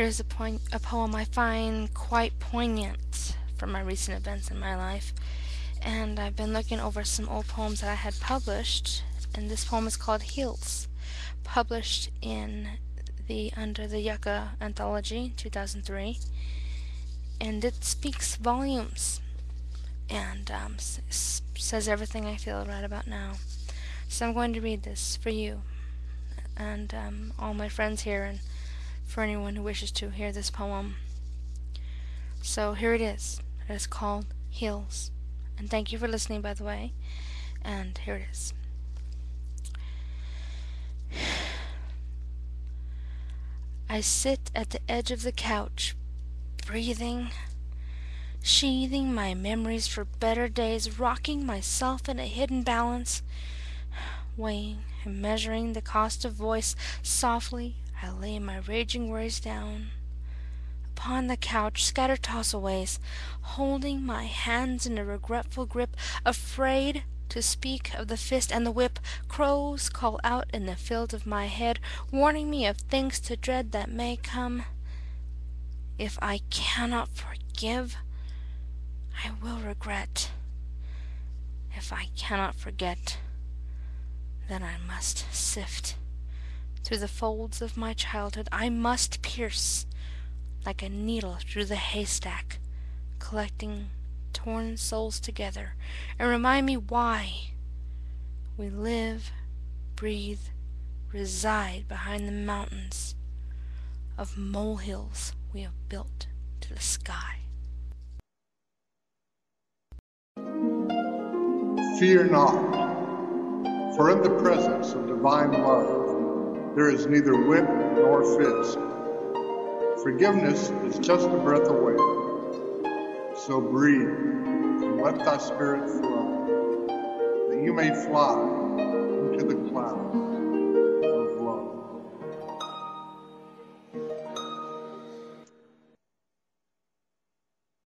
Here's a, a poem I find quite poignant from my recent events in my life. And I've been looking over some old poems that I had published, and this poem is called Hills, published in the Under the Yucca anthology, 2003. And it speaks volumes and um, says everything I feel right about now. So I'm going to read this for you and um, all my friends here and for anyone who wishes to hear this poem. So here it is. It is called Hills. And thank you for listening, by the way. And here it is. I sit at the edge of the couch, breathing, sheathing my memories for better days, rocking myself in a hidden balance, weighing and measuring the cost of voice softly I lay my raging worries down upon the couch, scatter tossaways, holding my hands in a regretful grip, afraid to speak of the fist and the whip. Crows call out in the field of my head, warning me of things to dread that may come. If I cannot forgive, I will regret. If I cannot forget, then I must sift. Through the folds of my childhood I must pierce like a needle through the haystack, collecting torn souls together, and remind me why we live, breathe, reside behind the mountains of molehills we have built to the sky. Fear not, for in the presence of divine love, there is neither whip nor fist. Forgiveness is just a breath away. So breathe and let thy spirit flow, that you may fly